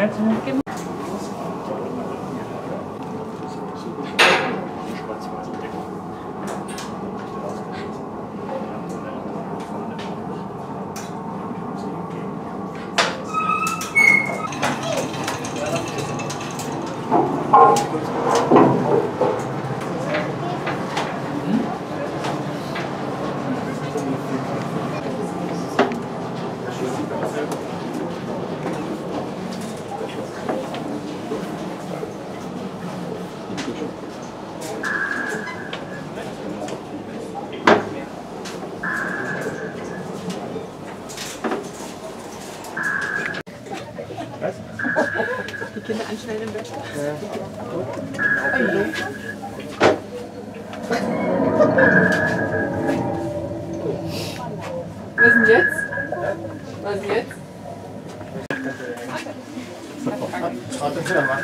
Schmerzen? Vaziyet. Vaziyet. Vaziyet.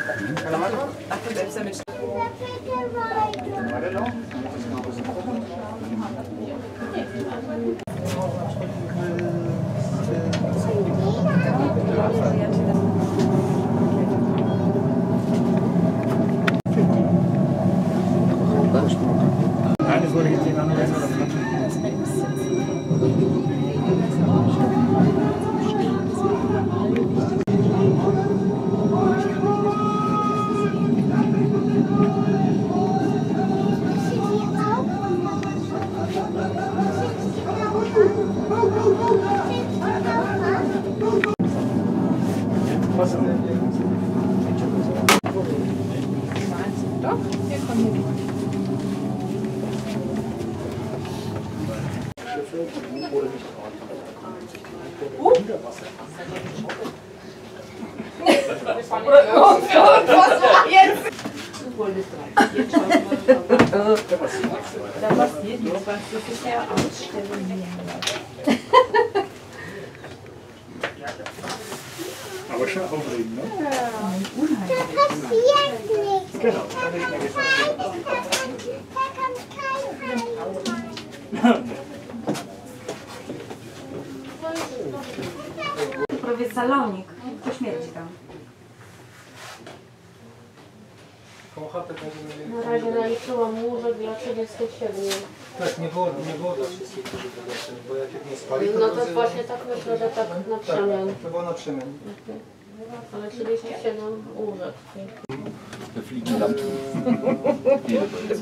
Uh. Jetzt! Da passiert noch was, das ist ja Ausstellung hier. Aber schon aufregend, ne? Ja, unheimlich. Da passiert nichts. Genau, po śmierci tam. Na razie naliczyłam łóżek dla 37. Tak, nie było, nie było dla wszystkich, którzy bo jak nie spali, to No to właśnie tak myślę, że tak na Tak, przemian. to było na przemian. Ale 37 łóżek.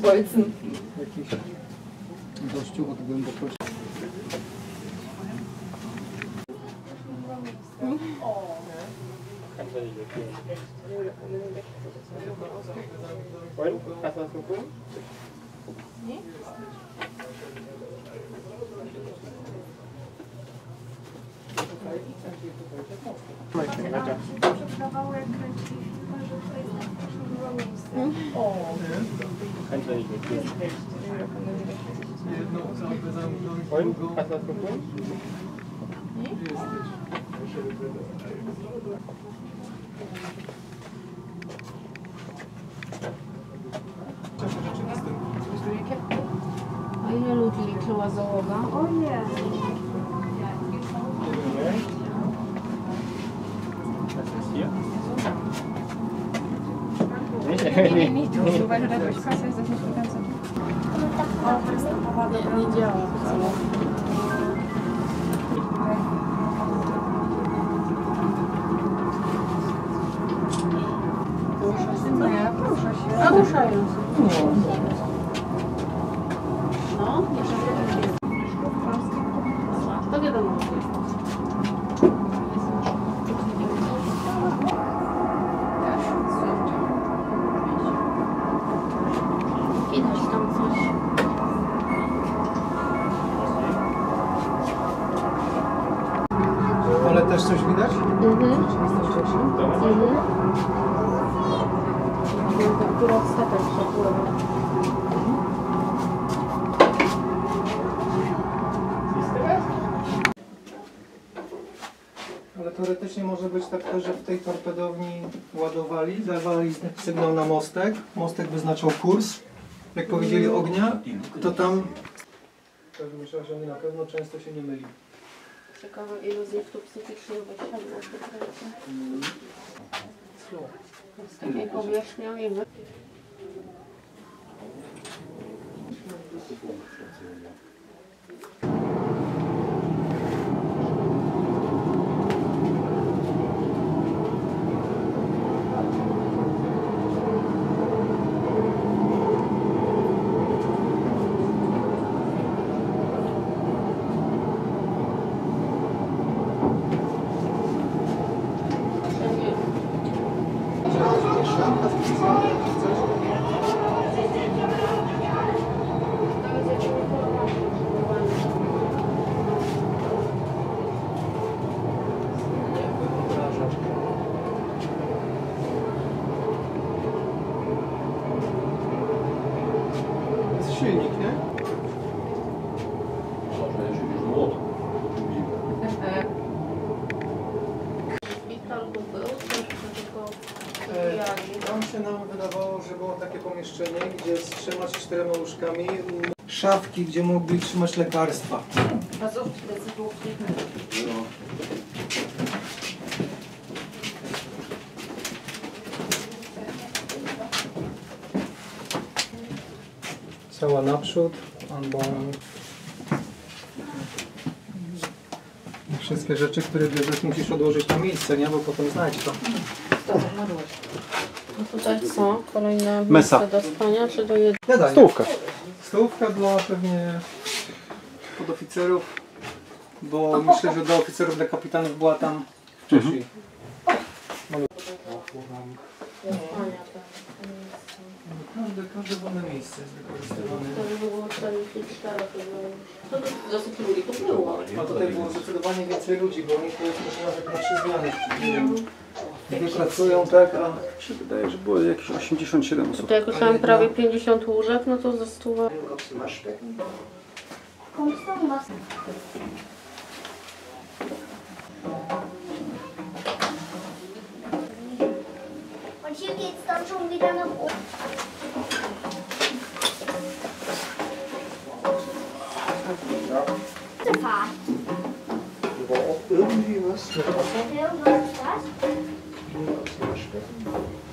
Bolzen. Gościu od głębokości. Und? Hast du was gefunden? Kannst du nicht mitgehen. Jedną osobę zamknąć, drugą. Hast du was gefunden? A ile liczyła załoga? O nie. Nie, nie, nie, tu, durchkommst, ist das nicht die ganze Nie, nie działa proszę się. Zaruszając. No, to wiadomo. Widać tam coś. Ale też coś widać? Mhm. Mhm. Temperatura odsetek przepływa. Teoretycznie może być tak to, że w tej torpedowni ładowali, dawali sygnał na mostek, mostek wyznaczał kurs. Jak powiedzieli ognia, to tam... W każdym razie oni na pewno często się nie myli. Ciekawe ilu z nich tu psychicznie wysiadło w tej pracy. Z takiej powierzchnią i my. Silnik, nie? Szpital tu był, też tylko E, rozwijali. Tam się nam wydawało, że było takie pomieszczenie, gdzie z trzema czy czterema łóżkami szafki, gdzie mogli trzymać lekarstwa. Bazówki, decydówki. Cała naprzód. I Wszystkie rzeczy, które bierzesz, musisz odłożyć na miejsce, nie? Bo potem znajdź to. No tutaj co? Kolejne Mesa. miejsce do spania czy do jedzenia? Jadanie. Stołówka. Stołówka dla pewnie podoficerów, bo myślę, że dla oficerów, dla kapitanów była tam wcześniej. Spania. Każde, każde wolne miejsce jest wykorzystywane. To by było 44, to było... To do- dosyć ludzi tu było. A tutaj było zdecydowanie więcej ludzi, bo oni tu już nawet na trzy zmiany. Dwie pracują tak, a Mi się wydaje, że było jakieś 87 osób. To jak już tam prawie 50 łóżek, no to. Kommst du was? Und hier geht es dann schon wieder nach oben. Fahrt. War auch irgendwie was mit Irgendwas Struktur zu.